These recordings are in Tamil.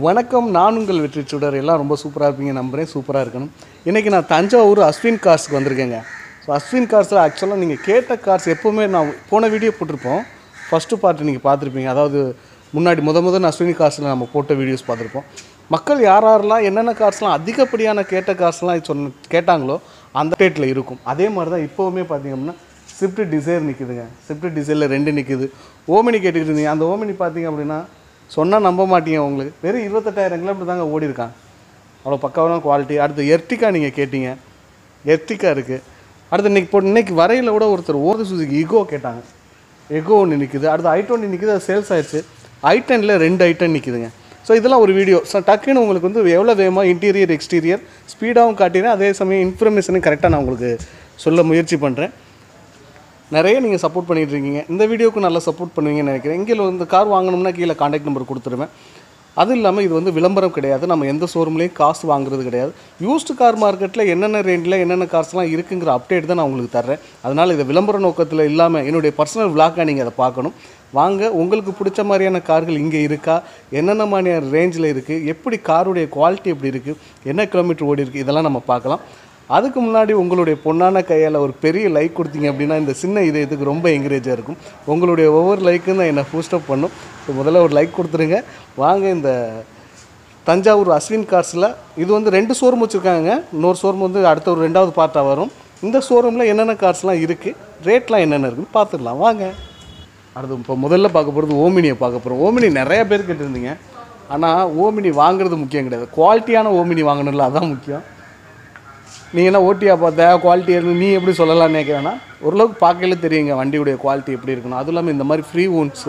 வணக்கம் நான் உங்கள் வெற்றி சுடர். எல்லாம் ரொம்ப சூப்பராக இருப்பீங்க நம்புகிறேன் சூப்பராக இருக்கணும். இன்றைக்கி நான் தஞ்சாவூர் அஸ்வின் கார்ஸ்க்கு வந்திருக்கேங்க. ஸோ அஸ்வின் கார்ஸில் ஆக்சுவலாக நீங்கள் கேட்ட கார்ஸ் எப்போவுமே நான் போன வீடியோ போட்டிருப்போம். ஃபஸ்ட்டு பார்ட்டு நீங்கள் பார்த்துருப்பீங்க. அதாவது முன்னாடி முத முதல் அஸ்வினி கார்ஸில் நம்ம போட்ட வீடியோஸ் பார்த்துருப்போம். மக்கள் யார் யாரெல்லாம் என்னென்ன கார்ஸ்லாம் அதிகப்படியான கேட்ட கார்ஸ்லாம் சொன்ன கேட்டாங்களோ அந்த டேட்டில் இருக்கும். அதே மாதிரி தான் இப்போவுமே பார்த்தீங்கன்னா ஸ்விஃப்ட் டிசைர் நிற்குதுங்க ஸ்விஃப்ட் டிசைரில் ரெண்டு நிற்குது ஓமினி கேட்டுக்கிட்டு இருந்தீங்க. அந்த ஓமினி பார்த்தீங்க அப்படின்னா சொன்னால் நம்ப மாட்டீங்க உங்களுக்கு. வெறும் இருபத்தெட்டாயிரம் கிலோமீட்டர் தாங்க ஓடி இருக்கான். அவ்வளோ பக்காவான குவாலிட்டி அடுத்து எர்டிகா நீங்கள் கேட்டீங்க. எர்டிகா இருக்குது அடுத்து இன்னைக்கு இப்போ இன்னைக்கு வரையில் கூட ஒருத்தர் ஓரது சுசுக்கு இகோ கேட்டாங்க. எகோ ஒன்று நிற்குது அடுத்து ஐ டுவெண்ட்டி நிற்குது அது சேல்ஸ் ஆயிடுச்சு ஐ டெனில் ரெண்டு ஐ டென் நிற்குதுங்க ஸோ இதெல்லாம் ஒரு வீடியோ ஸோ டக்குன்னு உங்களுக்கு வந்து எவ்வளோ வேகமாக இன்டீரியர் எக்ஸ்டீரியர் ஸ்பீடாகவும் காட்டினேன். அதே சமயம் இன்ஃபர்மேஷனும் கரெக்டாக நான் உங்களுக்கு சொல்ல முயற்சி பண்ணுறேன் நிறைய நீங்கள் சப்போர்ட் பண்ணிகிட்டு இருக்கீங்க இந்த வீடியோக்கு நல்லா சப்போர்ட் பண்ணுவீங்கன்னு நினைக்கிறேன். இங்கே இந்த கார் வாங்கணும்னா கீழே காண்டாக்ட் நம்பர் கொடுத்துருவேன். அதுவும் இல்லாமல் இது வந்து விளம்பரம் கிடையாது. நம்ம எந்த ஷோரூம்லேயும் காசு வாங்குறது கிடையாது. யூஸ்டு கார் மார்க்கெட்டில் என்னென்ன ரேஞ்சில் என்னென்ன கார்ஸ்லாம் இருக்குங்கிற அப்டேட் தான் நான் உங்களுக்கு தர்றேன். அதனால் இதை விளம்பர நோக்கத்தில் இல்லாமல் என்னுடைய பர்சனல் விளாக்காக நீங்கள் அதை பார்க்கணும். வாங்க உங்களுக்கு பிடிச்ச மாதிரியான கார்கள் இங்கே இருக்கா? என்னென்ன மாதிரியான ரேஞ்சில் இருக்குது எப்படி காருடைய குவாலிட்டி எப்படி இருக்குது என்ன கிலோமீட்டர் ஓடி இருக்குது இதெல்லாம் நம்ம பார்க்கலாம். அதுக்கு முன்னாடி உங்களுடைய பொண்ணான கையால் ஒரு பெரிய லைக் கொடுத்தீங்க அப்படின்னா இந்த சின்ன இதயத்துக்கு ரொம்ப என்கரேஜாக இருக்கும். உங்களுடைய ஒவ்வொரு லைக்கும் தான் என்னை பூஸ்டப் பண்ணும். ஸோ முதல்ல ஒரு லைக் கொடுத்துருங்க. வாங்க இந்த தஞ்சாவூர் அஸ்வின் கார்ஸில் இது வந்து ரெண்டு ஷோரூம் வச்சுருக்காங்க. இன்னொரு ஷோரூம் வந்து அடுத்த ஒரு ரெண்டாவது பார்ட்டாக வரும். இந்த ஷோரூமில் என்னென்ன கார்ஸ்லாம் இருக்குது ரேட்லாம் என்னென்ன இருக்குன்னு பார்த்துடலாம். வாங்க. அடுத்து இப்போ முதல்ல பார்க்க போகிறது ஓமினியை பார்க்க போகிறோம் ஓமினி நிறைய பேர் கேட்டிருந்தீங்க. ஆனால் ஓமினி வாங்குறது முக்கியம் கிடையாது. குவாலிட்டியான ஓமினி வாங்கணும்ல அதுதான் முக்கியம். நீ என்ன ஓட்டியா பார்த்த குவாலிட்டி இருந்து நீ எப்படி சொல்லலாம்னு நினைக்கிறேன்னா ஓரளவுக்கு பார்க்கல தெரியுங்க வண்டியுடைய குவாலிட்டி எப்படி இருக்கணும் அதுவும் இல்லாமல் இந்த மாதிரி ஃப்ரீ ஓன்ஸ்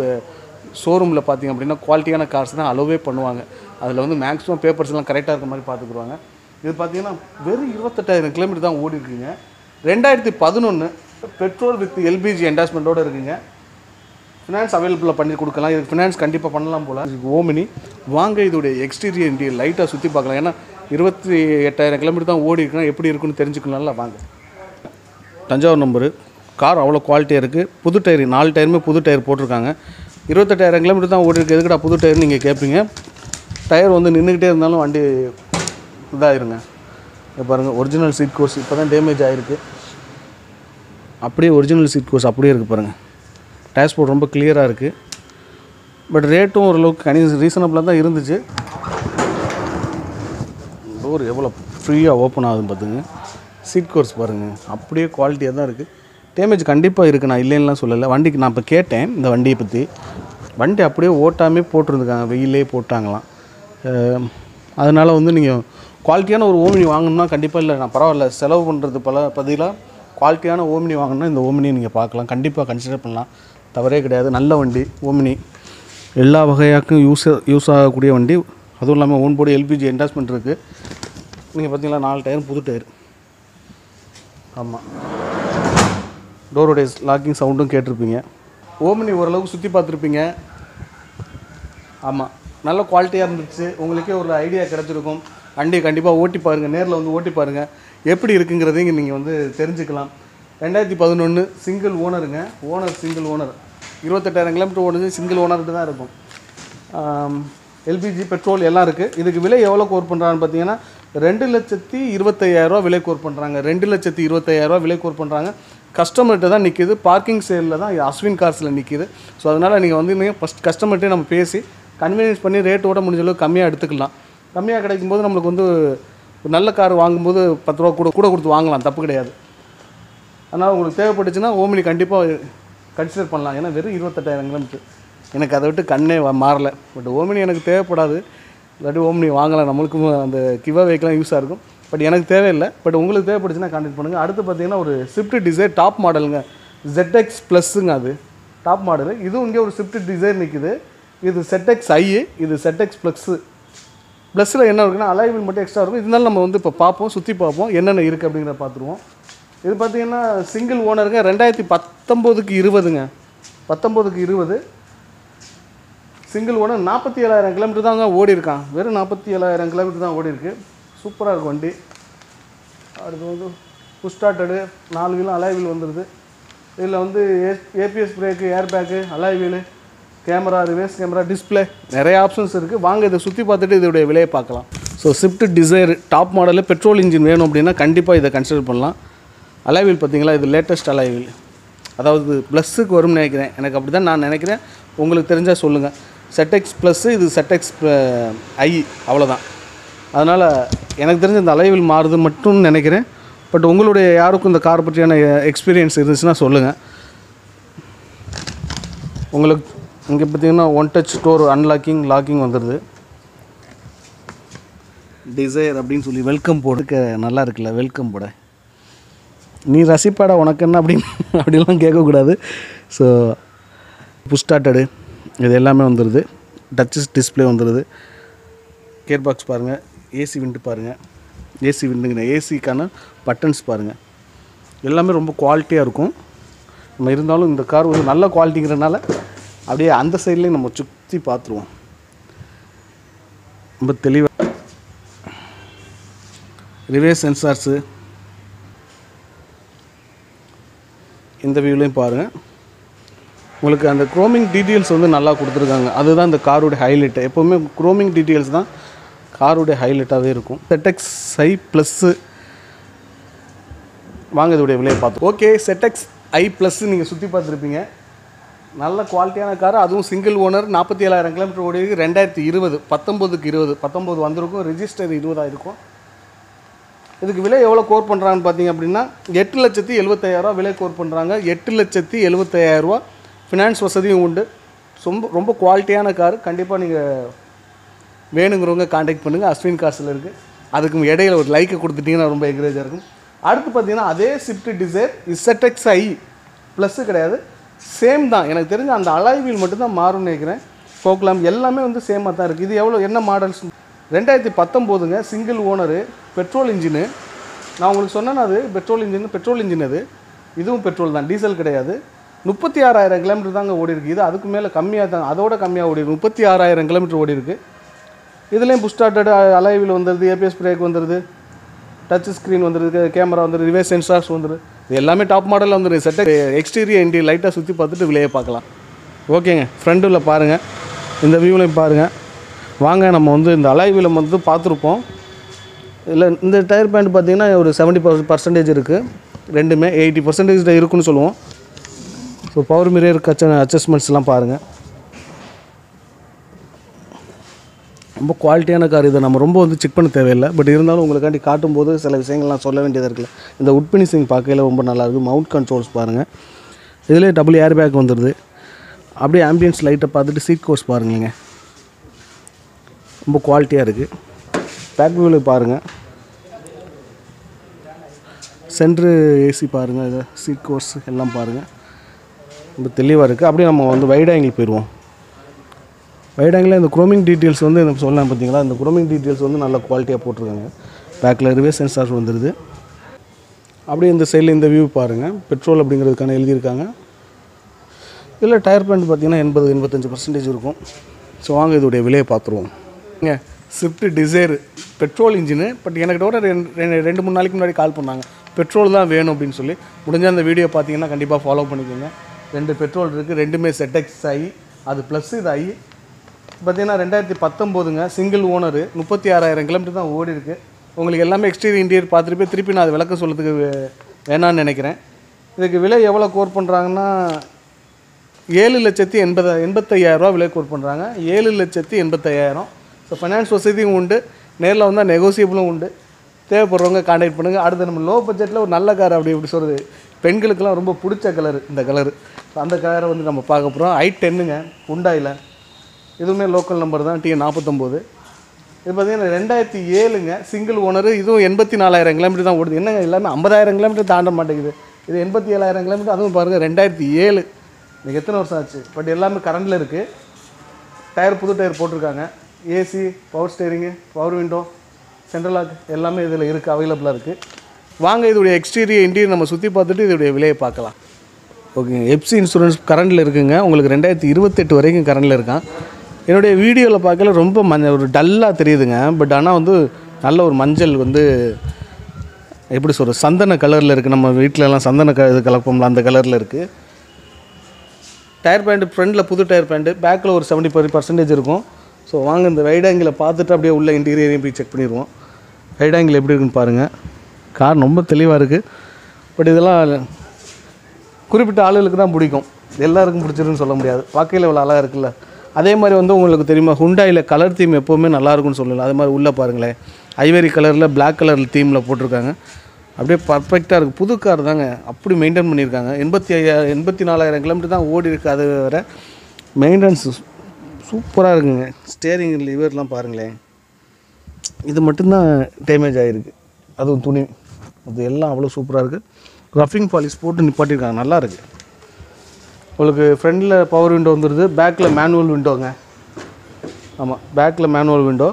ஷோரூமில் பார்த்தீங்க அப்படின்னா குவாலிட்டியான கார்ஸ் தான் அலோவே பண்ணுவாங்க. அதில் வந்து மேக்ஸிமம் பேப்பர்ஸ் எல்லாம் கரெக்டாக இருக்க மாதிரி பார்த்துக்குருவாங்க. இது பார்த்தீங்கன்னா வெறும் இருபத்தெட்டாயிரம் கிலோமீட்டர் தான் ஓடி இருக்குங்க. ரெண்டாயிரத்தி பதினொன்று பெட்ரோல் வித் எல்பிஜி என்டாஸ்மெண்ட்டோடு இருக்குங்க. ஃபினான்ஸ் அவைலபிளாக பண்ணி கொடுக்கலாம். இதுக்கு ஃபினான்ஸ் கண்டிப்பாக பண்ணலாம் போல். ஓமினி வாங்க இதோடைய எக்ஸ்டீரியர் இன்டீரியர் லைட்டாக சுற்றி பார்க்கலாம். ஏன்னா இருபத்தி எட்டாயிரம் கிலோமீட்டர் தான் ஓடி இருக்குன்னா எப்படி இருக்குன்னு தெரிஞ்சுக்கலாம்ல வாங்க. தஞ்சாவூர் நம்பரு கார் அவ்வளோ குவாலிட்டியாக இருக்குது புது டயர் நாலு டயருமே புது டயர் போட்டிருக்காங்க. இருபத்தெட்டாயிரம் கிலோமீட்டர் தான் ஓடி இருக்குது எதுக்குடா புது டயர் நீங்கள் கேட்பீங்க டயர் வந்து நின்றுக்கிட்டே இருந்தாலும் வண்டி இதாயிருங்க. பாருங்கள் ஒரிஜினல் சீட் கோர்ஸ் இப்போ தான் டேமேஜ் ஆகிருக்கு அப்படியே ஒரிஜினல் சீட் கோர்ஸ் அப்படியே இருக்குது பாருங்கள் டேஷ்போர்ட் ரொம்ப கிளியராக இருக்குது பட் ரேட்டும் ஓரளவுக்கு கனி ரீசனபிளாக தான் இருந்துச்சு. டோர் எவ்வளோ ஃப்ரீயாக ஓப்பன் ஆகுதுன்னு பார்த்துங்க. சீட் கோர்ஸ் பாருங்கள் அப்படியே குவாலிட்டியாக தான் இருக்குது டேமேஜ் கண்டிப்பாக இருக்குது நான் இல்லைன்னுலாம் சொல்லலை. வண்டிக்கு நான் இப்போ கேட்டேன் இந்த வண்டியை பற்றி வண்டி அப்படியே ஓட்டாமே போட்டிருந்துருக்காங்க. வெயிலே போட்டாங்களாம். அதனால் வந்து நீங்கள் குவாலிட்டியான ஒரு ஓமினி வாங்கணும்னா கண்டிப்பாக இல்லை நான் பரவாயில்ல. செலவு பண்ணுறது பல பதிலாக குவாலிட்டியான ஓமினி வாங்கணும்னா இந்த ஓமினியை நீங்கள் பார்க்கலாம். கண்டிப்பாக கன்சிடர் பண்ணலாம். தவறே கிடையாது. நல்ல வண்டி ஓமினி. எல்லா வகையாக்கும் யூஸ் யூஸ் ஆகக்கூடிய வண்டி. அதுவும் இல்லாமல் ஓன் போர்டு எல்பிஜி என்டாஸ்மெண்ட் இருக்குது நீங்கள் பார்த்தீங்களா நாலு டயர் புது டயர். ஆமாம் டோருடைய லாக்கிங் சவுண்டும் கேட்டிருப்பீங்க. ஓமினி ஓரளவுக்கு சுற்றி பார்த்துருப்பீங்க. ஆமாம் நல்ல குவாலிட்டியாக இருந்துச்சு. உங்களுக்கே ஒரு ஐடியா கிடச்சிருக்கும். வண்டியை கண்டிப்பாக ஓட்டி பாருங்கள் நேரில் வந்து ஓட்டி பாருங்கள் எப்படி இருக்குங்கிறதையும் நீங்கள் வந்து தெரிஞ்சுக்கலாம். ரெண்டாயிரத்தி பதினொன்று சிங்கிள் ஓனருங்க ஓனர் சிங்கிள் ஓனர் இருபத்தெட்டாயிரம் கிலோமீட்டர் ஓடுது. சிங்கிள் ஓனர்கிட்ட தான் இருக்கும். எல்பிஜி பெட்ரோல் எல்லாம் இருக்குது இதுக்கு விலை எவ்வளோ கோர் பண்ணுறான்னு பார்த்தீங்கன்னா ரெண்டு லட்சத்தி இருபத்தையாயிரரூவா விலை கோர் பண்ணுறாங்க ரெண்டு லட்சத்தி இருபத்தையாயிரரூவா விலை கோர் பண்ணுறாங்க கஸ்டமர்கிட்ட தான் நிற்கிது பார்க்கிங் சேலில் தான் அஸ்வின் கார்ஸில் நிற்கிது ஸோ அதனால் நீங்கள் வந்து நீங்கள் ஃபஸ்ட் கஸ்டமர்கிட்டே நம்ம பேசி கன்வீனியன்ஸ் பண்ணி ரேட்டோட முடிஞ்ச அளவுக்கு கம்மியாக எடுத்துக்கலாம். கம்மியாக கிடைக்கும் போது நம்மளுக்கு வந்து ஒரு நல்ல கார் வாங்கும்போது பத்து ரூபா கூட கூட கொடுத்து வாங்கலாம். தப்பு கிடையாது. அதனால் உங்களுக்கு தேவைப்பட்டுச்சுன்னா ஓமினி கண்டிப்பாக கன்சிடர் பண்ணலாம். ஏன்னா வெறும் இருபத்தெட்டாயிரம் கிலோமீட்டர் எனக்கு அதை விட்டு கண்ணே மாறலை. பட் ஓமினி எனக்கு தேவைப்படாது. இல்லாட்டி ஓம்னி வாங்கலாம். நம்மளுக்கும் அந்த கிவா வெஹிக்கெலாம் யூஸாக இருக்கும். பட் எனக்கு தேவையில்லை. பட் உங்களுக்கு தேவைப்படுச்சுன்னா கான்டெக்ட் பண்ணுங்கள் அடுத்து பார்த்தீங்கன்னா ஒரு ஸ்விஃப்ட் டிசைர் டாப் மாடலுங்க ZX ப்ளஸ்ஸுங்க அது. டாப் மாடலு இதுவும் இங்கே ஒரு ஸ்விஃப்ட் டிசைர் நிற்குது இது செட்எக்ஸ் ஐஏ இது ZX ப்ளஸ்ஸு ப்ளஸில் என்ன இருக்குன்னா அலைவில் மட்டும் எக்ஸ்ட்ரா இருக்கும். இருந்தாலும் நம்ம வந்து இப்போ பார்ப்போம் சுற்றி பார்ப்போம் என்னென்ன இருக்குது அப்படிங்கிறத பார்த்துருவோம். இது பார்த்தீங்கன்னா சிங்கிள் ஓனருங்க ரெண்டாயிரத்தி பத்தொம்போதுக்கு இருபதுங்க. பத்தொம்போதுக்கு இருபது. சிங்கிள் ஓனர் நாற்பத்தி ஏழாயிரம் கிலோமீட்டர் தாங்க ஓடி இருக்கான் வெறும் நாற்பத்தி ஏழாயிரம் கிலோமீட்டர் தான் ஓடி இருக்கு சூப்பராக இருக்கும் வண்டி. அடுத்து வந்து புஷ் நாலு வீலும் அலாய் வீல் வந்துடுது இதில் வந்து ABS brake airbag alloy wheel camera reverse camera display நிறைய ஆப்ஷன்ஸ் இருக்குது வாங்க இதை சுற்றி பார்த்துட்டு இதோடைய விலையை பார்க்கலாம். ஸோ ஸ்விஃப்ட் டிசைர் டாப் மாடலில் பெட்ரோல் இன்ஜின் வேணும் அப்படின்னா கண்டிப்பாக இதை கன்சிடர் பண்ணலாம். அலைவில் பார்த்தீங்களா? இது லேட்டஸ்ட் அலைவில் அதாவது ப்ளஸ்ஸுக்கு வரும்னு நினைக்கிறேன். எனக்கு அப்படி தான் நான் நினைக்கிறேன். உங்களுக்கு தெரிஞ்சால் சொல்லுங்கள் செட்டெக்ஸ் ப்ளஸ்ஸு இது செட்டெக்ஸ் ஐ uh, அவ்வளோதான் அதனால் எனக்கு தெரிஞ்ச இந்த அலைவில் மாறுது மட்டும் நினைக்கிறேன். பட் உங்களுடைய யாருக்கும் இந்த கார் பற்றியான uh, எக்ஸ்பீரியன்ஸ் இருந்துச்சுன்னா சொல்லுங்கள் உங்களுக்கு இங்கே பார்த்தீங்கன்னா one touch door unlocking locking வந்துடுது டிசைர் அப்படின்னு சொல்லி வெல்கம் போடுக்க நல்லா இருக்குல்ல வெல்கம் போட. நீ ரசிப்பாடா உனக்கு என்ன அப்படின்னு அப்படிலாம் கேட்கக்கூடாது. ஸோ புஷ் இது எல்லாமே வந்துடுது டச்சஸ் டிஸ்ப்ளே வந்துடுது கேர் பாக்ஸ் பாருங்கள் ஏசி விண்டு பாருங்கள் ஏசி விண்டுங்கிற ஏசிக்கான பட்டன்ஸ் பாருங்கள் எல்லாமே ரொம்ப குவாலிட்டியாக இருக்கும். நம்ம இருந்தாலும் இந்த கார் வந்து நல்ல குவாலிட்டிங்கிறனால அப்படியே அந்த சைட்லேயும் நம்ம சுற்றி பார்த்துருவோம். ரொம்ப தெளிவாக ரிவேஸ் சென்சார்ஸு இந்த வியூலையும் பாருங்கள் உங்களுக்கு அந்த குரோமிங் டீட்டெயில்ஸ் வந்து நல்லா கொடுத்துருக்காங்க. அதுதான் இந்த காரோட ஹைலைட்டு எப்போவுமே குரோமிங் டீட்டெயில்ஸ் தான் காரோடைய ஹைலைட்டாகவே இருக்கும். செட்டெக்ஸ் ஐ ப்ளஸ்ஸு வாங்க இதோடைய விலையை பார்த்து ஓகே செட்டெக்ஸ் ஐ ப்ளஸ்ஸு நீங்கள் சுற்றி பார்த்துருப்பீங்க. நல்ல குவாலிட்டியான கார். அதுவும் சிங்கிள் ஓனர் நாற்பத்தி ஏழாயிரம் கிலோமீட்டர் ஓடி ரெண்டாயிரத்தி இருபது பத்தொம்போதுக்கு இருபது. பத்தொம்போது வந்திருக்கும். ரிஜிஸ்டர் இருபதாக இருக்கும். இதுக்கு விலை எவ்வளோ கோர் பண்ணுறாங்கன்னு பார்த்தீங்க அப்படின்னா எட்டு லட்சத்தி எழுபத்தாயிரரூவா விலை கோர் பண்ணுறாங்க எட்டு லட்சத்தி எழுபத்தாயிரரூவா ஃபினான்ஸ் வசதியும் உண்டு. ரொம்ப ரொம்ப குவாலிட்டியான கார் கண்டிப்பாக நீங்கள் வேணுங்கிறவங்க காண்டாக்ட் பண்ணுங்கள் அஸ்வின் காசில் இருக்குது அதுக்கும் இடையில ஒரு லைக்கை கொடுத்துட்டிங்கன்னா ரொம்ப என்கரேஜாக இருக்கும். அடுத்து பார்த்தீங்கன்னா அதே Swift Dzire ZX I plus கிடையாது. சேம் தான். எனக்கு தெரிஞ்ச அந்த அலாய்வீல் மட்டும்தான் மாறும்னு நினைக்கிறேன். போக்கலாம் எல்லாமே வந்து சேமாக தான் இருக்குது இது எவ்வளோ என்ன மாடல்ஸ் ரெண்டாயிரத்தி பத்தொம்போதுங்க சிங்கிள் ஓனரு பெட்ரோல் இன்ஜினு நான் உங்களுக்கு சொன்னேன் அது பெட்ரோல் இன்ஜின் பெட்ரோல் இன்ஜின் அது. இதுவும் பெட்ரோல் தான். டீசல் கிடையாது. முப்பத்தி ஆறாயிரம் கிலோமீட்டர் தாங்க ஓடி இது அதுக்கு மேலே கம்மியாக தான் அதோட கம்மியாக ஓடி இருக்குது முப்பத்தி ஆறாயிரம் கிலோமீட்டர் ஓடிருக்கு இதுலேயும் புஷ் ஸ்டார்டட் அலைவில் வந்துடுது ஏபிஎஸ் பிரேக் வந்துடுது டச் ஸ்க்ரீன் வந்துடுது கேமரா வந்துடுது ரிவேஸ் சென்சார்ஸ் வந்துடுது இது எல்லாமே டாப் மாடலில் வந்துடுது செட்டை எக்ஸ்டீரியர் இன்டி லைட்டாக சுற்றி பார்த்துட்டு விலையை பார்க்கலாம். ஓகேங்க ஃப்ரண்டில் பாருங்கள் இந்த வியூலையும் பாருங்கள் வாங்க நம்ம வந்து இந்த அலைவில் வந்து பார்த்துருப்போம். இல்லை இந்த டயர் பேண்ட் பார்த்தீங்கன்னா ஒரு செவன்ட்டி பர்சன்டேஜ் இருக்குது ரெண்டுமே எயிட்டி பர்சன்டேஜ் இருக்குன்னு சொல்லுவோம். ஸோ பவர் மிரர் கச்ச அட்ஜஸ்ட்மெண்ட்ஸ்லாம் பாருங்கள் ரொம்ப குவாலிட்டியான கார் இதை. நம்ம ரொம்ப வந்து செக் பண்ண தேவையில்லை. பட் இருந்தாலும் உங்களுக்காண்டி காட்டும்போது சில விஷயங்கள்லாம் சொல்ல வேண்டியதாக இருக்குல்ல. இந்த உட் ஃபினிஷிங் பார்க்கையில ரொம்ப நல்லாயிருக்கும் மவுண்ட் கண்ட்ரோல்ஸ் பாருங்கள் இதிலே டபுள் ஏர் பேக் வந்துடுது அப்படியே ஆம்பியன்ஸ் லைட்டை பார்த்துட்டு சீட் கோர்ஸ் பாருங்களேங்க. ரொம்ப குவாலிட்டியாக இருக்குது பேக் வியூவில் பாருங்கள் சென்ட்ரு ஏசி பாருங்கள் இதை சீட் கோர்ஸ் எல்லாம் பாருங்கள் ரொம்ப தெளிவாக இருக்குது அப்படியே நம்ம வந்து வைட் ஆங்கிள் போயிடுவோம் வைட் ஆங்கிளில் இந்த குரோமிங் டீட்டெயில்ஸ் வந்து எனக்கு சொல்லலாம் பார்த்தீங்களா இந்த குரோமிங் டீட்டெயில்ஸ் வந்து நல்ல குவாலிட்டியாக போட்டிருக்காங்க. பேக்கில் ரிவே சென்சார் வந்துடுது அப்படியே இந்த சைடில் இந்த வியூ பாருங்கள் பெட்ரோல் அப்படிங்கிறதுக்கான எழுதியிருக்காங்க. இதில் டயர் பேண்ட் பார்த்தீங்கன்னா எண்பது எண்பத்தஞ்சு பர்சன்டேஜ் இருக்கும். ஸோ வாங்க இதோடைய விலையை பார்த்துருவோம். இங்கே Swift Dzire petrol engine but எனக்கு கூட ரெண்டு ரெண்டு- ரெண்டு மூணு நாளைக்கு முன்னாடி கால் பண்ணாங்க. பெட்ரோல் தான் வேணும் அப்படின்னு சொல்லி. முடிஞ்ச அந்த வீடியோ பார்த்தீங்கன்னா கண்டிப்பாக ஃபாலோ பண்ணிக்கோங்க. ரெண்டு பெட்ரோல் இருக்குது ரெண்டுமே செட்டெக்ஸ் ஆகி அது ப்ளஸ் இதாகி பார்த்தீங்கன்னா ரெண்டாயிரத்தி பத்தொம்போதுங்க சிங்கிள் ஓனரு முப்பத்தி ஆறாயிரம் கிலோமீட்டர் தான் ஓடி இருக்கு. உங்களுக்கு எல்லாமே எக்ஸ்டீரியர் இன்டீரியர் பார்த்துட்டு போய் திருப்பி நான் அது விளக்க சொல்கிறதுக்கு வேணான்னு நினைக்கிறேன். இதுக்கு விலை எவ்வளோ கோர் பண்ணுறாங்கன்னா ஏழு லட்சத்தி எண்பது எண்பத்தையாயிரரூவா விலை கோர் பண்ணுறாங்க ஏழு லட்சத்தி எண்பத்தையாயிரம். ஸோ ஃபைனான்ஸ் வசதியும் உண்டு. நேரில் வந்தால் நெகோசியபிளும் உண்டு. தேவைப்படுறவங்க கான்டாக்ட் பண்ணுங்கள் அடுத்து நம்ம லோ பட்ஜெட்டில் ஒரு நல்ல கார் அப்படி இப்படி சொல்கிறது பெண்களுக்கெல்லாம் ரொம்ப பிடிச்ச கலர் இந்த கலரு அந்த கலரை வந்து நம்ம பார்க்க போகிறோம் ஐ டென்னுங்க உண்டாயில் இதுவுமே லோக்கல் நம்பர் தான் டிஎன் நாற்பத்தொம்போது இது பார்த்தீங்கன்னா ரெண்டாயிரத்தி ஏழுங்க சிங்கிள் ஓனரு இதுவும் எண்பத்தி நாலாயிரம் கிலோமீட்டர் தான் ஓடுது. என்னங்க எல்லாமே ஐம்பதாயிரம் கிலோமீட்டர் தாண்ட மாட்டேங்குது. இது எண்பத்தி ஏழாயிரம் கிலோமீட்டர் அதுவும் பாருங்கள் ரெண்டாயிரத்தி ஏழு. இன்றைக்கி எத்தனை வருஷம் ஆச்சு? பட் எல்லாமே கரண்டில் இருக்குது டயர் புது டயர் போட்டிருக்காங்க. AC power steering power window central lock எல்லாமே இதில் இருக்குது அவைலபிளாக இருக்குது வாங்க இதோடைய எக்ஸ்டீரியர் இன்டீரியர் நம்ம சுற்றி பார்த்துட்டு இதோடைய விலையை பார்க்கலாம். ஓகேங்க எப்சி இன்சூரன்ஸ் கரண்டில் இருக்குங்க. உங்களுக்கு ரெண்டாயிரத்தி இருபத்தெட்டு வரைக்கும் கரண்டில் இருக்கான். என்னுடைய வீடியோவில் பார்க்கல ரொம்ப மஞ்ச ஒரு டல்லாக தெரியுதுங்க. பட் ஆனால் வந்து நல்ல ஒரு மஞ்சள் வந்து எப்படி சொல்கிறது சந்தன கலரில் இருக்குது நம்ம வீட்டிலலாம் சந்தன க இது கலப்போம்ல அந்த கலரில் இருக்குது டயர் பேண்ட் ஃப்ரண்டில் புது டயர் பேண்ட்டு பேக்கில் ஒரு செவன்ட்டி ஃபைவ் பர்சன்டேஜ் இருக்கும். ஸோ வாங்க இந்த ரைட் ஆங்கிளை பார்த்துட்டு அப்படியே உள்ள இன்டீரியரையும் போய் செக் பண்ணிடுவோம். ரைட் ஆங்கிள் எப்படி இருக்குன்னு பாருங்கள் கார் ரொம்ப தெளிவாக இருக்குது பட் இதெல்லாம் குறிப்பிட்ட ஆளுகளுக்கு தான் பிடிக்கும். எல்லாருக்கும் பிடிச்சிருக்குன்னு சொல்ல முடியாது. வாக்கையில் இவ்வளோ அழகாக இருக்குல்ல? அதே மாதிரி வந்து உங்களுக்கு தெரியுமா ஹுண்டாயில் கலர் தீம் எப்போவுமே நல்லா இருக்கும்னு சொல்லலாம். அது மாதிரி உள்ளே பாருங்களேன். ஐவரி கலரில் பிளாக் கலர் தீமில் போட்டிருக்காங்க. அப்படியே பர்ஃபெக்டாக இருக்குது புது கார் தாங்க. அப்படி மெயின்டைன் பண்ணியிருக்காங்க. எண்பத்தி ஐயா எண்பத்தி நாலாயிரம் கிலோமீட்டர் தான் ஓடி இருக்குது அது வேறு மெயின்டெனன்ஸ் சூப்பராக இருக்குங்க. ஸ்டேரிங் லிவர்லாம் பாருங்களேன். இது மட்டும்தான் டேமேஜ் ஆகிருக்கு அதுவும் துணி. அது எல்லாம் அவ்வளோ சூப்பராக இருக்குது ரஃபிங் பாலிஷ் போட்டு நிப்பாட்டியிருக்காங்க. நல்லா இருக்குது உங்களுக்கு ஃப்ரண்டில் பவர் விண்டோ வந்துடுது பேக்கில் மேனுவல் விண்டோங்க ஆமாம் பேக்கில் மேனுவல் விண்டோ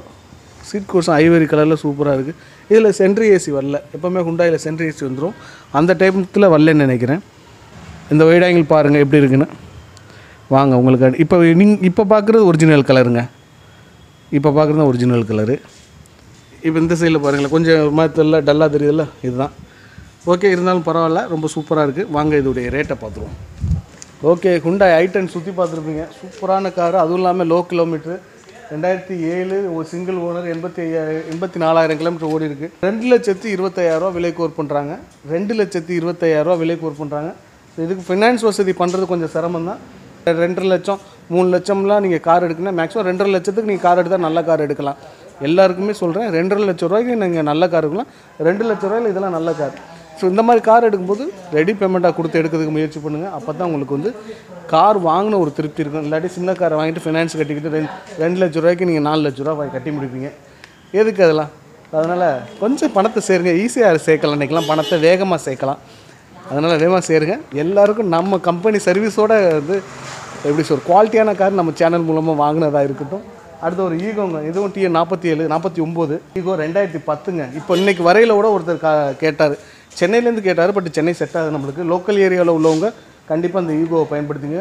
சீட் கோர்ஸும் ஐவரி கலரில் சூப்பராக இருக்குது இதில் சென்ட்ரி ஏசி வரல. எப்போவுமே ஹுண்டாயில் சென்ட்ரி ஏசி வந்துடும் அந்த டைமத்தில் வரலன்னு நினைக்கிறேன். இந்த வைட் ஆங்கிள் பாருங்கள் எப்படி இருக்குன்னு. வாங்க உங்களுக்கு இப்போ நீங்கள் இப்போ பார்க்குறது ஒரிஜினல் கலருங்க இப்போ பார்க்குறது ஒரிஜினல் கலரு இப்போ இந்த சைடில் பாருங்களேன். கொஞ்சம் ஒரு மாதிரி தெரியல டல்லாக தெரியுதுல்ல? இதுதான். ஓகே இருந்தாலும் பரவாயில்ல. ரொம்ப சூப்பராக இருக்குது வாங்க இதோடைய ரேட்டை பார்த்துருவோம். ஓகே ஹுண்டாய் ஐ டென் சுற்றி பார்த்துருப்பீங்க. சூப்பரான கார் அதுவும் இல்லாமல் லோ கிலோமீட்ரு ரெண்டாயிரத்தி ஏழு ஒரு சிங்கிள் ஓனர் எண்பத்தி எண்பத்தி நாலாயிரம் கிலோமீட்டர் ஓடி இருக்கு. ரெண்டு லட்சத்தி இருபத்தாயிரரூவா விலை கோர் பண்ணுறாங்க ரெண்டு லட்சத்தி இருபத்தாயிரரூவா விலை கோர் பண்ணுறாங்க இதுக்கு ஃபினான்ஸ் வசதி பண்ணுறது கொஞ்சம் சிரமம் தான் ரெண்டரை லட்சம் மூணு லட்சம்லாம் நீங்கள் கார் எடுக்கணும் மேக்ஸிமம் ரெண்டரை லட்சத்துக்கு நீங்கள் கார் எடுத்தால் நல்ல கார் எடுக்கலாம். எல்லாருக்குமே சொல்கிறேன் ரெண்டரை லட்ச ரூபாய்க்கு நீங்கள் நல்ல கார் ரெண்டு லட்ச ரூபாயில் இதெல்லாம் நல்ல கார் ஸோ இந்த மாதிரி கார் எடுக்கும்போது ரெடி பேமெண்ட்டாக கொடுத்து எடுக்கிறதுக்கு முயற்சி பண்ணுங்கள் அப்போ தான் உங்களுக்கு வந்து கார் வாங்கின ஒரு திருப்தி இருக்கும். இல்லாட்டி சின்ன காரை வாங்கிட்டு ஃபினான்ஸ் கட்டிக்கிட்டு ரெண்டு ரெண்டு லட்ச ரூபாய்க்கு நீங்கள் நாலு லட்ச ரூபா கட்டி முடிப்பீங்க. எதுக்கு அதெல்லாம்? அதனால் கொஞ்சம் பணத்தை சேருங்க. ஈஸியாக சேர்க்கலாம். இன்றைக்கெலாம் பணத்தை வேகமாக சேர்க்கலாம். அதனால் வேகமாக சேருங்க. எல்லாருக்கும் நம்ம கம்பெனி சர்வீஸோட வந்து எப்படி சொல் குவாலிட்டியான கார் நம்ம சேனல் மூலமாக வாங்கினதாக இருக்கட்டும். அடுத்து ஒரு ஈகோங்க. இதுவும் டிஎன் நாற்பத்தி ஏழு நாற்பத்தி ஒம்பது. ஈகோ ரெண்டாயிரத்தி பத்துங்க. இப்போ இன்னைக்கு வரையில் கூட ஒருத்தர் கா கேட்டார். சென்னையிலேருந்து கேட்டார் பட் சென்னை செட் ஆகுது நம்மளுக்கு. லோக்கல் ஏரியாவில் உள்ளவங்க கண்டிப்பாக அந்த ஈகோவை பயன்படுத்துங்க.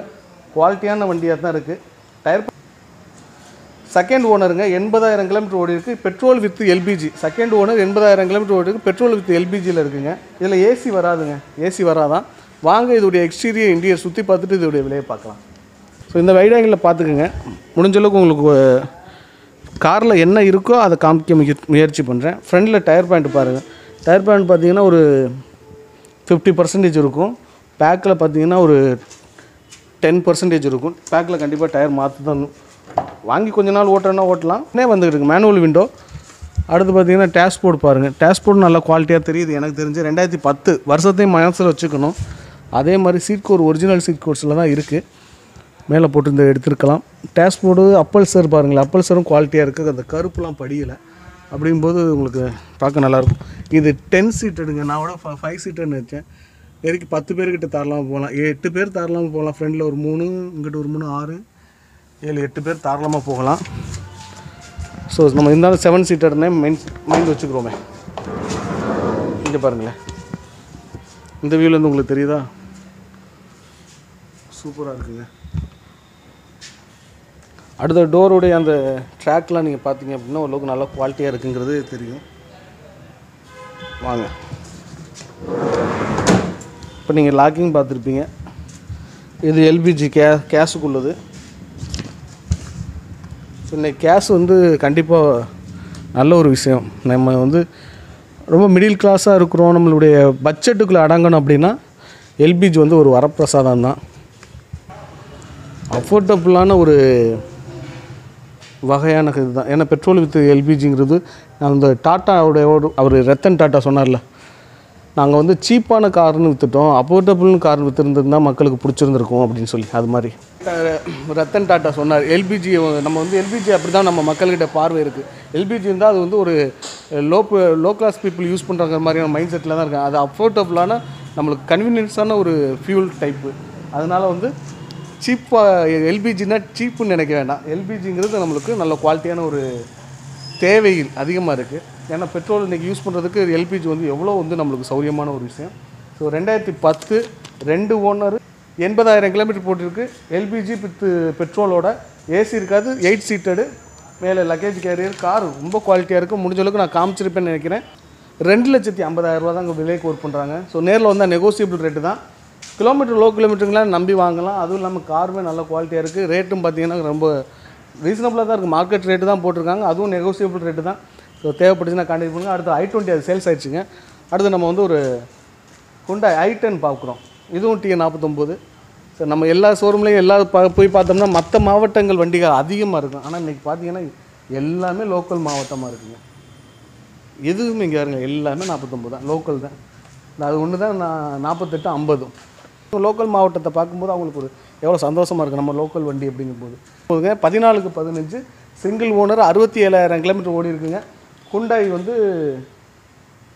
குவாலிட்டியான வண்டியாக தான் இருக்குது டயர் செகண்ட் ஓனருங்க எண்பதாயிரம் கிலோமீட்டர் ஓடி இருக்குது petrol with LPG second owner எண்பதாயிரம் கிலோமீட்டர் ஓடி இருக்குது பெட்ரோல் வித் எல்பிஜியில் இருக்குங்க. இதில் ஏசி வராதுங்க. ஏசி வராதான். வாங்க இதோடைய எக்ஸ்டீரியர் இன்டீரியர் சுற்றி பார்த்துட்டு இதோடைய விலையை பார்க்கலாம். ஸோ இந்த வைடாங்கில் பார்த்துக்குங்க. முடிஞ்சளவுக்கு உங்களுக்கு காரில் என்ன இருக்கோ அதை காமிக்க முய முயற்சி பண்ணுறேன் ஃப்ரண்டில் டயர் பாயிண்ட் பாருங்கள் டயர் பாயிண்ட் பார்த்தீங்கன்னா ஒரு ஃபிஃப்டி பர்சன்டேஜ் இருக்கும். பேக்கில் பார்த்தீங்கன்னா ஒரு டென் பர்சன்டேஜ் இருக்கும். பேக்கில் கண்டிப்பாக டயர் மாற்றி தான். வாங்கி கொஞ்ச நாள் ஓட்டுறேன்னா ஓட்டலாம். உடனே வந்துருக்கு மேனுவல் விண்டோ அடுத்து பார்த்தீங்கன்னா டேஷ்போர்ட் பாருங்கள் டேஷ்போர்ட் நல்ல குவாலிட்டியாக தெரியுது. எனக்கு தெரிஞ்சு ரெண்டாயிரத்தி பத்து வருஷத்தையும் மனசில் வச்சுக்கணும். அதே மாதிரி சீட் கோர் ஒரிஜினல் சீட் கோர்ஸில் தான் இருக்குது மேலே போட்டு இந்த எடுத்திருக்கலாம் டேஷ்போர்டு அப்பல்சர் பாருங்களேன். அப்பல்சரும் குவாலிட்டியாக இருக்குது அந்த கருப்புலாம் படியலை. அப்படிங்கும்போது உங்களுக்கு பார்க்க நல்லாயிருக்கும். இது டென் சீட்டடுங்க நான் கூட ஃபைவ் சீட்டர்னு வச்சேன் எதுக்கு பத்து பேர்கிட்ட தாராளமாக போகலாம். எட்டு பேர் தாராளமாக போகலாம். ஃப்ரெண்டில் ஒரு மூணு இங்கிட்ட ஒரு மூணு ஆறு ஏழு எட்டு பேர் தாராளமாக போகலாம். ஸோ நம்ம இருந்தாலும் செவன் சீட்டர்னே மைண்ட் மைண்ட் வச்சுக்கிறோமே. இங்கே பாருங்களேன். இந்த வியூலேருந்து உங்களுக்கு தெரியுதா? சூப்பராக இருக்குங்க. அடுத்த டோருடைய அந்த ட்ராக்லாம் நீங்கள் பார்த்தீங்க அப்படின்னா ஓரளவுக்கு நல்லா குவாலிட்டியாக இருக்குங்கிறது தெரியும். வாங்க. இப்போ நீங்கள் லாக்கிங் பார்த்துருப்பீங்க. இது எல்பிஜி கே கேஸுக்குள்ளது ஸோ இன்னைக்கு கேஸ் வந்து கண்டிப்பாக நல்ல ஒரு விஷயம். நம்ம வந்து ரொம்ப மிடில் கிளாஸாக இருக்கிறோம். நம்மளுடைய பட்ஜெட்டுக்குள்ளே அடங்கணும் அப்படின்னா எல்பிஜி வந்து ஒரு வரப்பிரசாதம் தான் அஃபோர்டபுளான ஒரு வகையான இது தான். ஏன்னா பெட்ரோல் வித் எல்பிஜிங்கிறது அந்த டாட்டாவுடைய அவர் ரத்தன் டாட்டா சொன்னார்ல. நாங்கள் வந்து சீப்பான கார்னு விற்றுட்டோம் அஃபோர்டபுள்னு கார் விற்றுருந்துருந்தா மக்களுக்கு பிடிச்சிருந்துருக்கும் அப்படின்னு சொல்லி அது மாதிரி. ரத்தன் டாட்டா சொன்னார் எல்பிஜி நம்ம வந்து எல்பிஜி அப்படி தான் நம்ம மக்கள்கிட்ட பார்வை இருக்குது எல்பிஜி இருந்தால் அது வந்து ஒரு low low class people use பண்ணுறாங்க மாதிரியான மைண்ட் செட்டில் தான் இருக்காங்க. அது அஃபோர்டபுளான நம்மளுக்கு கன்வீனியன்ஸான ஒரு ஃபியூல் டைப்பு அதனால் வந்து சீப்பாக எல்பிஜினா சீப்புன்னு நினைக்க வேண்டாம். எல்பிஜிங்கிறது நம்மளுக்கு நல்ல குவாலிட்டியான ஒரு தேவையில் அதிகமாக இருக்குது ஏன்னா பெட்ரோல் இன்றைக்கி யூஸ் பண்ணுறதுக்கு எல்பிஜி வந்து எவ்வளோ வந்து நம்மளுக்கு சௌரியமான ஒரு விஷயம். ஸோ ரெண்டாயிரத்தி பத்து ரெண்டு ஓனர் எண்பதாயிரம் கிலோமீட்டர் போட்டிருக்கு. எல்பிஜி பித்து பெட்ரோலோட ஏசி இருக்காது எயிட் சீட்டடு மேலே லக்கேஜ் கேரியர் கார் ரொம்ப குவாலிட்டியாக இருக்குது முடிஞ்ச அளவுக்கு நான் காமிச்சிருப்பேன்னு நினைக்கிறேன். ரெண்டு லட்சத்தி ஐம்பதாயிரரூபா தான் அங்கே விலைக்கு ஒர்க் பண்ணுறாங்க ஸோ நேரில் வந்தால் நெகோசியபிள் ரேட்டு தான். கிலோமீட்டர் லோ கிலோமீட்டருங்களா நம்பி வாங்கலாம். அதுவும் இல்லாமல் காருமே நல்ல குவாலிட்டியாக இருக்குது ரேட்டும் பார்த்தீங்கன்னா ரொம்ப ரீசனபுளாக தான் இருக்குது மார்க்கெட் ரேட்டு தான் போட்டிருக்காங்க. அதுவும் நெகோசியபிள் ரேட்டு தான். ஸோ தேவைப்பட்டுச்சுன்னா கான்டாக்ட் பண்ணுங்கள் அடுத்து ஐ டுவெண்ட்டி அது சேல்ஸ் ஆயிடுச்சுங்க. அடுத்து நம்ம வந்து ஒரு ஹுண்டாய் ஐ டென் பார்க்குறோம் இதுவும் டிஎன் நாற்பத்தொம்போது ஸோ நம்ம எல்லா ஷோரூம்லேயும் எல்லா பா போய் பார்த்தோம்னா மற்ற மாவட்டங்கள் வண்டிகள் அதிகமாக இருக்கும். ஆனால் இன்றைக்கி பார்த்தீங்கன்னா எல்லாமே லோக்கல் மாவட்டமாக இருக்குங்க. எதுவுமே இங்கே இருங்க எல்லாமே நாற்பத்தொம்பது தான். லோக்கல் தான். அது ஒன்று தான் நான் நாற்பத்தெட்டு ஐம்பதும். லோக்கல் மாவட்டத்தை பார்க்கும்போது அவங்களுக்கு ஒரு எவ்வளோ சந்தோஷமாக இருக்குது நம்ம லோக்கல் வண்டி அப்படிங்கும்போது. போதுங்க பதினாலுக்கு பதினஞ்சு சிங்கிள் ஓனர் அறுபத்தி ஏழாயிரம் கிலோமீட்டர் ஓடி இருக்குங்க. குண்டாய் வந்து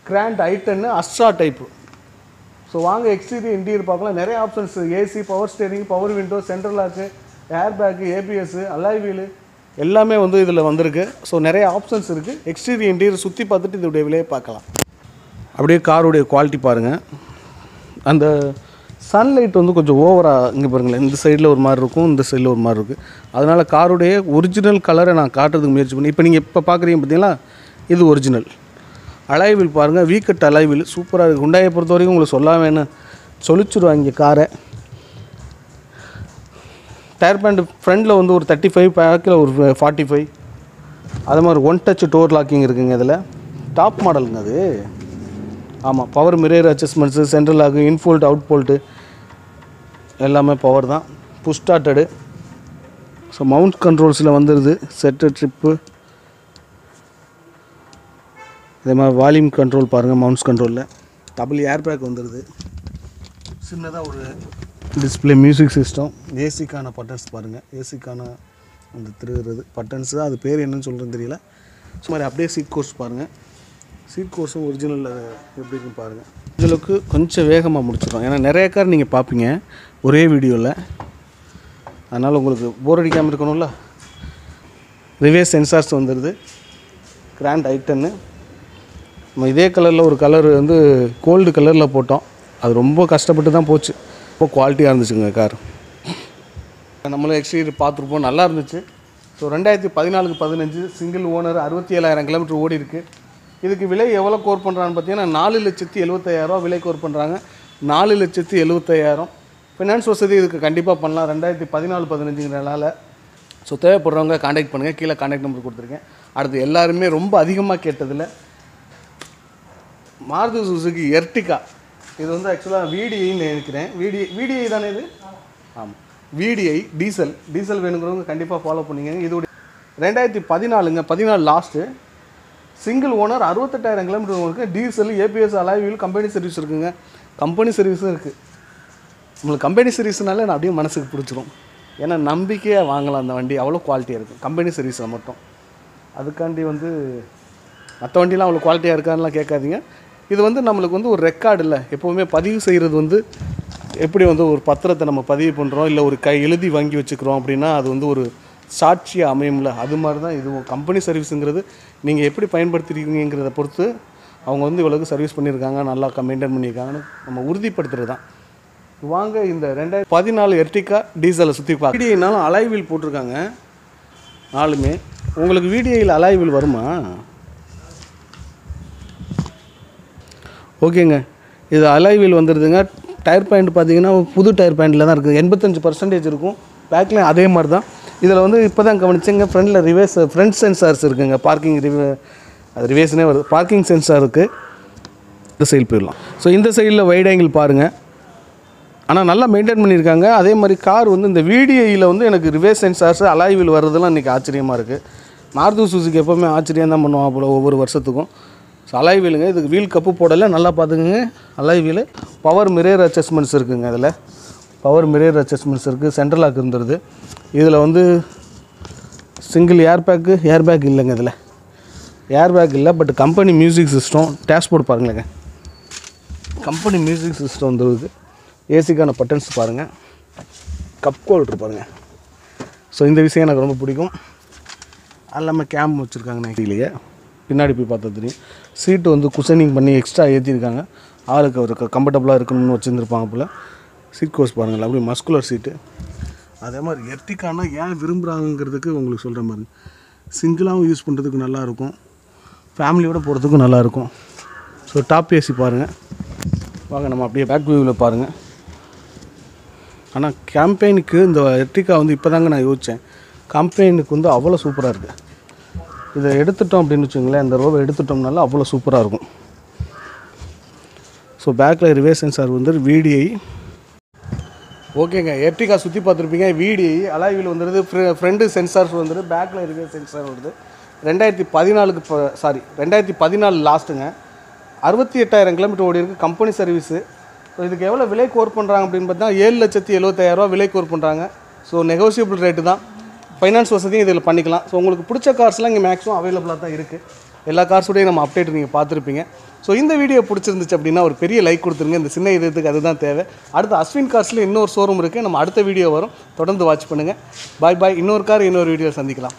கிராண்ட் ஐட்டன்னு அஸ்ட்ரா டைப்பு ஸோ வாங்க எக்ஸ்டீரியர் இன்டீரியர் பார்க்கலாம். நிறைய options AC power steering power window central lock air bag ABS alloy wheel எல்லாமே வந்து இதில் வந்திருக்கு. ஸோ நிறைய ஆப்ஷன்ஸ் இருக்குது எக்ஸ்டீரியர் இன்டீரியர் சுற்றி பார்த்துட்டு இதோடைய விலையை பார்க்கலாம். அப்படியே காருடைய குவாலிட்டி பாருங்கள் அந்த சன்லைட் வந்து கொஞ்சம் ஓவராக இங்கே பாருங்களேன் இந்த சைடில் ஒரு மாதிரி இருக்கும் இந்த சைடில் ஒரு மாதிரி இருக்குது அதனால் காருடைய ஒரிஜினல் கலரை நான் காட்டுறதுக்கு முயற்சி பண்ணி இப்போ நீங்கள் இப்போ பார்க்குறீங்க பார்த்தீங்களா இது ஒரிஜினல் அலைவில் பாருங்கள் வீக்கட் அலைவில் சூப்பராக இருக்குது குண்டாயை பொறுத்த வரைக்கும் உங்களுக்கு சொல்லாம வேணும் சொலிச்சிருவாங்க காரை டயர் பேண்ட் ஃப்ரண்டில் வந்து ஒரு தேர்ட்டி ஃபைவ் பேக்கில் ஒரு ஃபார்ட்டி ஃபைவ் அது மாதிரி ஒன் டச் டோர் லாக்கிங் இருக்குங்க இதில். டாப் மாடலுங்க அது. ஆமாம் power mirror adjustments central lock infold out fold எல்லாமே பவர் தான். புஷ் ஸ்டார்டடு ஸோ மவுண்ட் கண்ட்ரோல்ஸில் வந்துடுது செட்டு ட்ரிப்பு இதே மாதிரி வால்யூம் கண்ட்ரோல் பாருங்கள் மவுண்ட்ஸ் கண்ட்ரோலில் டபுள் ஏர் பேக் வந்துடுது சின்னதாக ஒரு டிஸ்பிளே மியூசிக் சிஸ்டம் ஏசிக்கான பட்டன்ஸ் பாருங்கள் ஏசிக்கான அந்த திருகிறது. பட்டன்ஸ் அது பேர் என்னன்னு சொல்கிறேன்னு தெரியல. ஸோ மாதிரி அப்படியே சீட் கோர்ஸ் பாருங்கள் சீட் கோர்ஸும் ஒரிஜினலில் எப்படி இருக்குன்னு பாருங்கள் இதுக்கு கொஞ்சம் வேகமாக முடிச்சிடும் ஏன்னா நிறைய கார் நீங்கள் பார்ப்பீங்க ஒரே வீடியோவில் அதனால் உங்களுக்கு போர் அடிக்காமல் இருக்கணும்ல? ரிவேஸ் சென்சார்ஸ் வந்துடுது கிராண்ட் ஐட்டன்னு நம்ம இதே கலரில் ஒரு கலர் வந்து கோல்டு கலரில் போட்டோம். அது ரொம்ப கஷ்டப்பட்டு தான் போச்சு. ரொம்ப குவாலிட்டியாக இருந்துச்சுங்க கார் நம்மளும் எக்ஸ்டீரியர் பார்த்துருப்போம். நல்லா இருந்துச்சு. ஸோ ரெண்டாயிரத்தி பதினாலுக்கு பதினஞ்சு சிங்கிள் ஓனர் அறுபத்தி ஏழாயிரம் கிலோமீட்டர் ஓடி இருக்குது இதுக்கு விலை எவ்வளோ கோர் பண்ணுறான்னு பார்த்தீங்கன்னா நாலு லட்சத்தி எழுபத்தாயிரரூவா விலை கோர் பண்ணுறாங்க நாலு லட்சத்தி எழுபத்தாயிரம் ஃபினான்ஸ் வசதி இதுக்கு கண்டிப்பாக பண்ணலாம். ரெண்டாயிரத்தி பதினாலு பதினஞ்சுங்கிறனால. ஸோ தேவைப்படுறவங்க காண்டாக்ட் பண்ணுங்கள் கீழே காண்டாக்ட் நம்பர் கொடுத்துருக்கேன். அடுத்து எல்லாருமே ரொம்ப அதிகமாக கேட்டதில் மாருதி சுசுகி எர்டிகா. இது வந்து ஆக்சுவலாக விடிஐன்னு நினைக்கிறேன். விடி விடிஐ தானே இது? ஆமாம் விடிஐ டீசல் டீசல் வேணுங்கிறவங்க கண்டிப்பாக ஃபாலோ பண்ணிங்க இதோடைய ரெண்டாயிரத்தி பதினாலுங்க பதினாலு லாஸ்ட்டு சிங்கிள் ஓனர் அறுபத்தெட்டாயிரம் கிலோமீட்டர் இருக்குது diesel ABS alloy wheel company service இருக்குங்க. கம்பெனி சர்வீஸும் இருக்குது உங்களுக்கு கம்பெனி சர்வீஸ்னாலே நான் அப்படியே மனசுக்கு பிடிச்சிரும். ஏன்னா நம்பிக்கையாக வாங்கலாம் அந்த வண்டி. அவ்வளோ குவாலிட்டியாக இருக்கும். கம்பெனி சர்வீஸில் மட்டும். அதுக்காண்டி வந்து மற்ற வண்டிலாம் அவ்வளோ குவாலிட்டியாக இருக்கான்லாம் கேட்காதீங்க. இது வந்து நம்மளுக்கு வந்து ஒரு ரெக்கார்டு இல்லை. எப்போவுமே பதிவு செய்கிறது வந்து எப்படி வந்து ஒரு பத்திரத்தை நம்ம பதிவு பண்ணுறோம் இல்லை ஒரு கை எழுதி வாங்கி வச்சுக்கிறோம் அப்படின்னா அது வந்து ஒரு சாட்சியாக அமையும்ல? அது மாதிரி தான் இது கம்பெனி சர்வீஸுங்கிறது நீங்கள் எப்படி பயன்படுத்திருக்கீங்கிறத பொறுத்து அவங்க வந்து இவ்வளோக்கு சர்வீஸ் பண்ணியிருக்காங்க நல்லா மெயின்டைன் பண்ணியிருக்காங்கன்னு நம்ம உறுதிப்படுத்துறது தான் வாங்க இந்த ரெண்டாயிரம் பதினாலு எர்டிகா டீசலை சுற்றி பார்க்க வீடியோனாலும் அலைவில் போட்டிருக்காங்க. நாலுமே உங்களுக்கு வீடியோவில் அலைவில் வருமா? ஓகேங்க. இது அலைவில் வந்துடுதுங்க டயர் பாயிண்ட் பார்த்தீங்கன்னா புது டயர் பாயிண்டில் தான் இருக்குது. எண்பத்தஞ்சு பர்சன்டேஜ் இருக்கும். பேக்லேயும் அதே மாதிரி தான் இதில் வந்து இப்போ தான் கவனிச்சேங்க ஃப்ரண்டில் ரிவேஸ் ஃப்ரண்ட் சென்சார்ஸ் இருக்குங்க. பார்க்கிங் ரிவே அது ரிவேஸ்னே வருது. பார்க்கிங் சென்சார் இருக்குது இந்த சைடு போயிடலாம். ஸோ இந்த சைடில் வைட் ஆங்கிள் பாருங்கள் ஆனால் நல்லா மெயின்டைன் பண்ணியிருக்காங்க. அதே மாதிரி கார் வந்து இந்த விடிஐயில் வந்து எனக்கு ரிவேஸ் சென்சார்ஸ் அலாய்வில் வர்றதெல்லாம் இன்றைக்கி ஆச்சரியமாக இருக்குது மாருதி சுசுக்கு எப்போவுமே ஆச்சரியம் தான் பண்ணுவான் போல ஒவ்வொரு வருஷத்துக்கும். ஸோ அலாய் வீலுங்க இதுக்கு வீல் கப்பு போடலை. நல்லா பார்த்துக்குங்க. அலாய் பவர் மிரேர் அட்ஜஸ்ட்மெண்ட்ஸ் இருக்குங்க அதில் பவர் மிரேர் அட்ஜஸ்ட்மெண்ட்ஸ் இருக்குது சென்ட்ரல் லாக் இருந்துருது. இதில் வந்து single air bag air bag இல்லைங்க இதில். ஏர் பேக் இல்லை but company music system dashboard பாருங்களேங்க. Company music system வந்துருக்கு ஏசிக்கான பட்டன்ஸ் பாருங்கள் கப் கோல்ட்ரு பாருங்கள் ஸோ இந்த விஷயம் எனக்கு ரொம்ப பிடிக்கும். அது இல்லாமல் கேம்ப் வச்சுருக்காங்க நைட்டிலேயே பின்னாடி போய் பார்த்தா தெரியும். சீட்டு வந்து குஷனிங் பண்ணி எக்ஸ்ட்ரா ஏற்றிருக்காங்க ஆளுக்கு ஒரு கம்ஃபர்டபுளாக இருக்கணும்னு வச்சுருந்துருப்பாங்க போல். சீட் கோர்ஸ் பாருங்கள் அப்படியே மஸ்குலர் சீட்டு அதே மாதிரி எர்டிகானா ஏன் விரும்புகிறாங்கிறதுக்கு உங்களுக்கு சொல்கிற மாதிரி சிங்கிளாகவும் யூஸ் பண்ணுறதுக்கு நல்லாயிருக்கும் ஃபேமிலியோட போகிறதுக்கும் நல்லாயிருக்கும் ஸோ டாப் ஏசி பாருங்கள் வாங்க நம்ம அப்படியே பேக் வியூவில் பாருங்கள் ஆனால் கேம்பெயினுக்கு இந்த எர்டிகா வந்து இப்போ தாங்க நான் யோசித்தேன் கேம்பெயினுக்கு வந்து அவ்வளோ சூப்பராக இருக்குது இதை எடுத்துட்டோம் அப்படின்னு வச்சுங்களேன் இந்த ரோவை எடுத்துட்டோம்னால அவ்வளோ சூப்பராக இருக்கும். ஸோ பேக்கில் ரிவேஸ் சென்சார் வந்து விடிஐ ஓகேங்க. எர்டிகா சுற்றி பார்த்துருப்பீங்க. விடிஐ அலாயில் வந்துடுது ஃப்ரெண்டு சென்சார்ஸ் வந்துடுது பேக்கில் இருக்கிற சென்சார் வருது ரெண்டாயிரத்தி பதினாலுக்கு சாரி ரெண்டாயிரத்தி பதினாலு லாஸ்ட்டுங்க அறுபத்தி எட்டாயிரம் கிலோமீட்டர் ஓடி இருக்குது கம்பெனி சர்வீஸு ஸோ இதுக்கு எவ்வளோ விலை கோர் பண்ணுறாங்க அப்படின்னு பார்த்தா ஏழு லட்சத்தி எழுபத்தாயிரரூவா விலை கோர் பண்ணுறாங்க ஸோ நெகோசியபிள் ரேட்டு தான். ஃபைனான்ஸ் வசதியும் இதில் பண்ணிக்கலாம். ஸோ உங்களுக்கு பிடிச்ச கார்ஸ்லாம் இங்கே மேக்ஸிமம் அவைலபிளாக தான் இருக்குது எல்லா கார்ஸோடையும் நம்ம அப்டேட் நீங்கள் பார்த்துருப்பீங்க. ஸோ இந்த வீடியோ பிடிச்சிருந்துச்சு அப்படின்னா ஒரு பெரிய லைக் கொடுத்துருங்க. இந்த சின்ன இதயத்துக்கு அதுதான் தேவை. அடுத்து அஸ்வின் கார்ஸில் இன்னொரு ஷோரூம் இருக்குது நம்ம அடுத்த வீடியோ வரும். தொடர்ந்து வாட்ச் பண்ணுங்கள் பாய் பாய் இன்னொரு கார் இன்னொரு வீடியோ சந்திக்கலாம்.